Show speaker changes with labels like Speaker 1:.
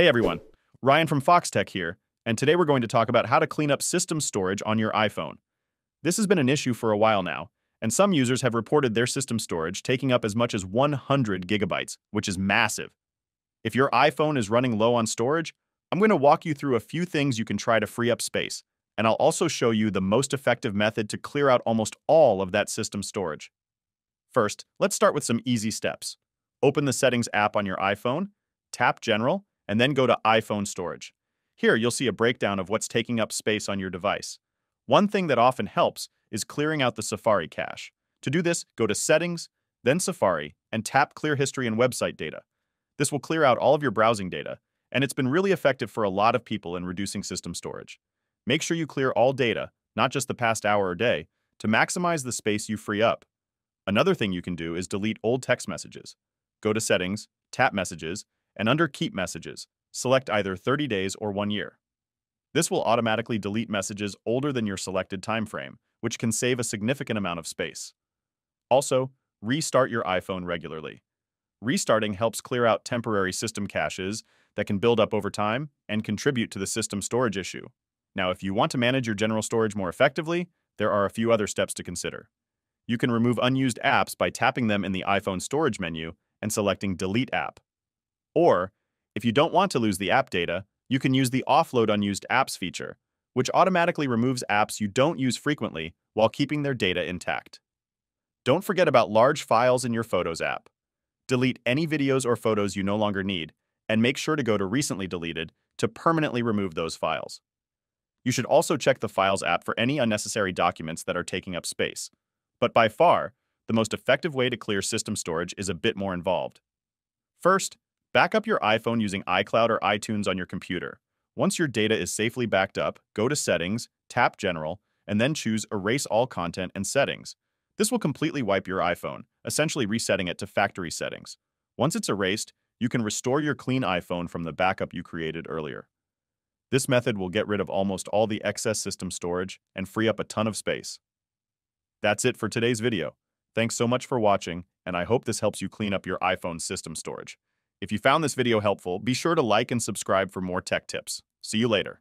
Speaker 1: Hey everyone, Ryan from Foxtecc here, and today we're going to talk about how to clean up system storage on your iPhone. This has been an issue for a while now, and some users have reported their system storage taking up as much as 100 gigabytes, which is massive. If your iPhone is running low on storage, I'm going to walk you through a few things you can try to free up space, and I'll also show you the most effective method to clear out almost all of that system storage. First, let's start with some easy steps. Open the Settings app on your iPhone, tap General, and then go to iPhone Storage. Here, you'll see a breakdown of what's taking up space on your device. One thing that often helps is clearing out the Safari cache. To do this, go to Settings, then Safari, and tap Clear History and Website Data. This will clear out all of your browsing data, and it's been really effective for a lot of people in reducing system storage. Make sure you clear all data, not just the past hour or day, to maximize the space you free up. Another thing you can do is delete old text messages. Go to Settings, tap Messages, and under Keep Messages, select either 30 days or 1 year. This will automatically delete messages older than your selected time frame, which can save a significant amount of space. Also, restart your iPhone regularly. Restarting helps clear out temporary system caches that can build up over time and contribute to the system storage issue. Now, if you want to manage your general storage more effectively, there are a few other steps to consider. You can remove unused apps by tapping them in the iPhone storage menu and selecting Delete App. Or, if you don't want to lose the app data, you can use the Offload Unused Apps feature, which automatically removes apps you don't use frequently while keeping their data intact. Don't forget about large files in your Photos app. Delete any videos or photos you no longer need, and make sure to go to Recently Deleted to permanently remove those files. You should also check the Files app for any unnecessary documents that are taking up space, but by far, the most effective way to clear system storage is a bit more involved. First, back up your iPhone using iCloud or iTunes on your computer. Once your data is safely backed up, go to Settings, tap General, and then choose Erase All Content and Settings. This will completely wipe your iPhone, essentially resetting it to factory settings. Once it's erased, you can restore your clean iPhone from the backup you created earlier. This method will get rid of almost all the excess system storage and free up a ton of space. That's it for today's video. Thanks so much for watching, and I hope this helps you clean up your iPhone system storage. If you found this video helpful, be sure to like and subscribe for more tech tips. See you later.